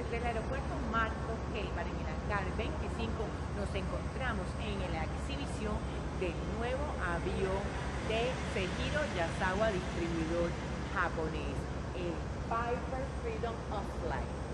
Desde el aeropuerto Marco Gelbar en el hangar 25 nos encontramos en la exhibición del nuevo avión de Sejiro Yasawa, distribuidor japonés, el Piper Freedom of Flight.